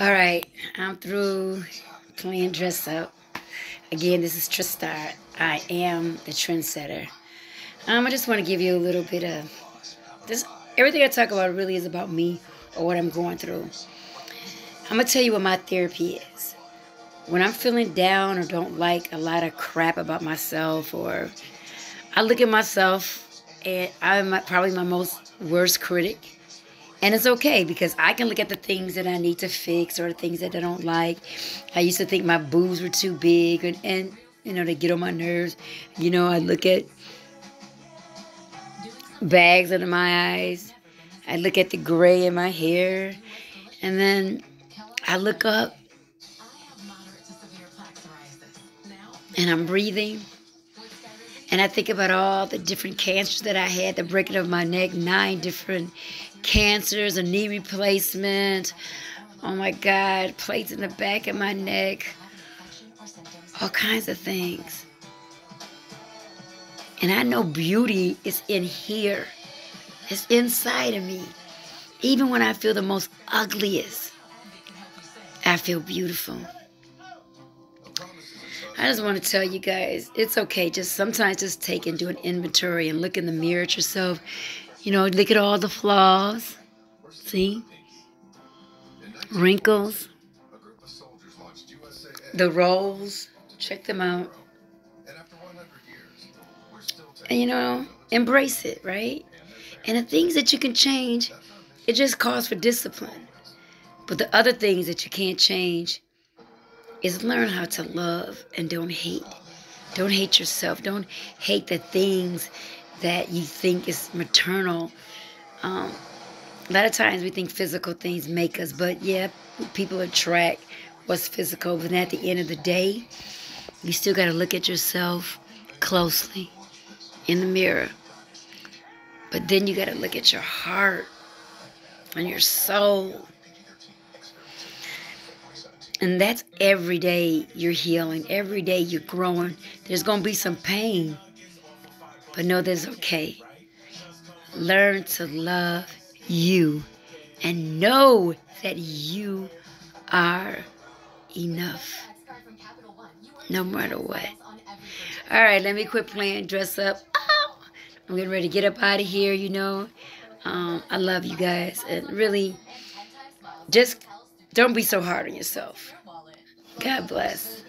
All right, I'm through playing dress up. Again, this is Tristarr. I am the trendsetter. Um, I just want to give you a little bit of this. Everything I talk about really is about me or what I'm going through. I'm gonna tell you what my therapy is. When I'm feeling down or don't like a lot of crap about myself, or I look at myself and I'm probably my most worst critic and it's okay because I can look at the things that I need to fix or the things that I don't like. I used to think my boobs were too big and, and you know, they get on my nerves. You know, I look at bags under my eyes. I look at the gray in my hair. And then I look up and I'm breathing. And I think about all the different cancers that I had, the breaking of my neck, nine different cancers, a knee replacement. Oh my God, plates in the back of my neck. All kinds of things. And I know beauty is in here. It's inside of me. Even when I feel the most ugliest, I feel beautiful. I just want to tell you guys, it's okay. Just sometimes just take and do an inventory and look in the mirror at yourself you know, look at all the flaws. See? Wrinkles. The rolls. Check them out. And, you know, embrace it, right? And the things that you can change, it just calls for discipline. But the other things that you can't change is learn how to love and don't hate. Don't hate yourself. Don't hate the things that you think is maternal. Um, a lot of times we think physical things make us, but yeah, people attract what's physical. But at the end of the day, you still got to look at yourself closely in the mirror. But then you got to look at your heart and your soul. And that's every day you're healing, every day you're growing. There's going to be some pain. But know that's okay. Learn to love you and know that you are enough no matter what. All right, let me quit playing dress up. Oh, I'm getting ready to get up out of here, you know. Um, I love you guys. And really, just don't be so hard on yourself. God bless.